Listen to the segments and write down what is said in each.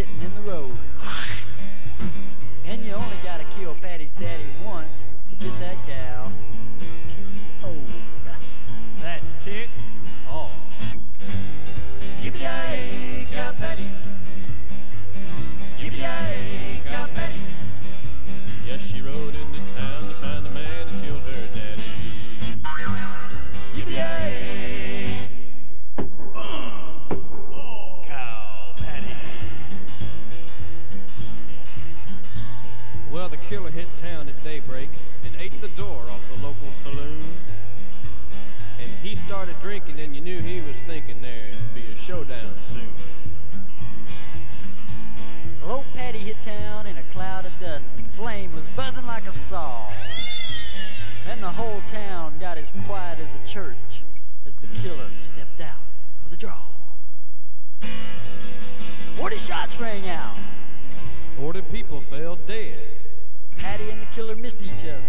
spitting in the a saw. Then the whole town got as quiet as a church as the killer stepped out for the draw. Forty shots rang out. Forty people fell dead, Patty and the killer missed each other.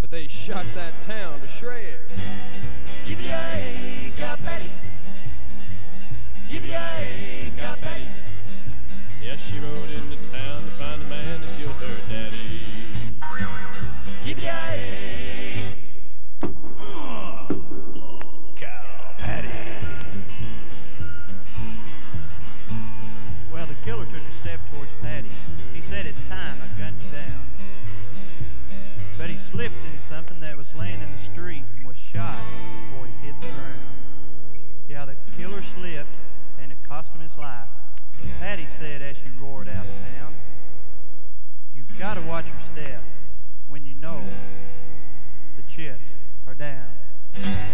but they shot that town to shreds. Yippee-yi, cow patty. Yippee-yi, cow patty. Yes, she rode into step towards Patty. He said, it's time I gunned you down. But he slipped in something that was laying in the street and was shot before he hit the ground. Yeah, the killer slipped, and it cost him his life. Patty said as she roared out of town, You've got to watch your step when you know the chips are down.